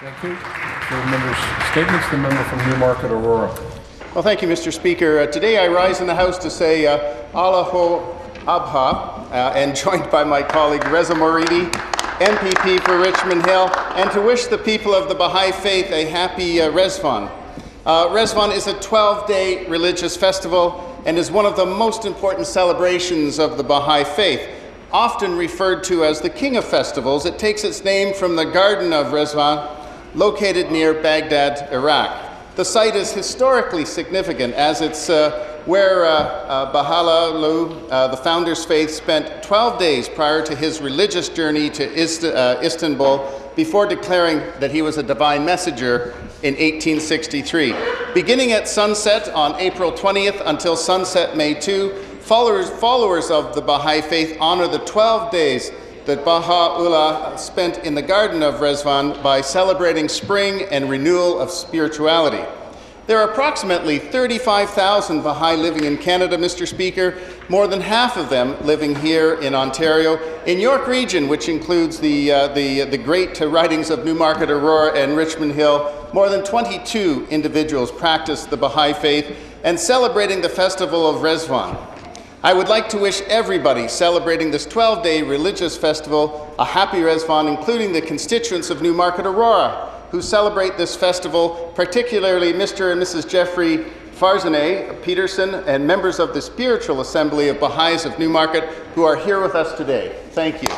Thank you. For members' statements, the member from Newmarket, Aurora. Well, thank you, Mr. Speaker. Uh, today I rise in the House to say uh, Allaho Abha, uh, and joined by my colleague Reza Moridi, MPP for Richmond Hill, and to wish the people of the Baha'i faith a happy uh, Rezvan. Uh, Rezvan is a 12-day religious festival and is one of the most important celebrations of the Baha'i faith. Often referred to as the king of festivals, it takes its name from the Garden of Rezvan, located near Baghdad, Iraq. The site is historically significant as it's uh, where uh, uh, Baha'u'llah, uh, the founder's faith, spent 12 days prior to his religious journey to Ist- uh, Istanbul before declaring that he was a divine messenger in 1863. Beginning at sunset on April 20th until sunset May 2, followers, followers of the Baha'i faith honor the 12 days that Baha'u'llah spent in the Garden of Rezvan by celebrating spring and renewal of spirituality. There are approximately 35,000 Baha'i living in Canada, Mr. Speaker, more than half of them living here in Ontario. In York Region, which includes the, uh, the, the great ridings of Newmarket, Aurora, and Richmond Hill, more than 22 individuals practice the Baha'i faith and celebrating the festival of Rezvan. I would like to wish everybody celebrating this 12 day religious festival a happy Rezvan, including the constituents of Newmarket Aurora who celebrate this festival, particularly Mr. and Mrs. Jeffrey Farzaneh Peterson and members of the Spiritual Assembly of Baha'is of Newmarket who are here with us today. Thank you.